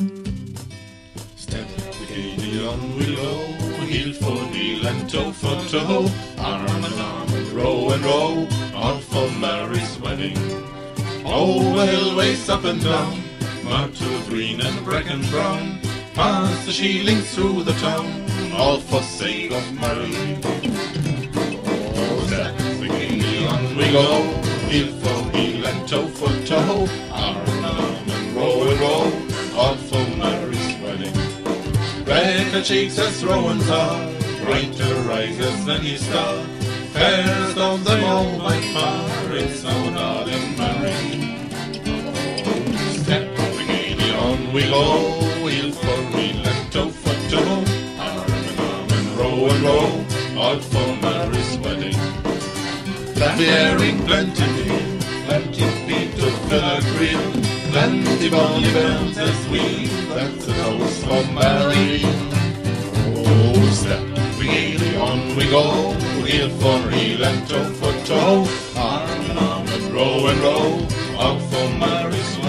Step gaily on we go, heel for heel and toe for toe, arm in arm and row and row, on for Mairi's wedding. Oh, well, waist up and down, myrtle green and bracken brown, past the shielings through the town, all for sake of Mairi. Oh, step gaily on we go, heel for heel and toe for toe, Red her cheeks as Rowan's are, brighter eyes than his star. Fairest of them all by far, it's our darling Mairi. Oh, step gaily on we go, heel for toe for toe, arm in arm and row and row, all for Mairi's wedding. Bearing plenty meal, plenty feet to fill a creel, plenty bonny bells as we that's a toast for Mairi. Oh, step gaily on we go, heel for heel and toe for toe, arm in arm and row and row, out for Mairi's.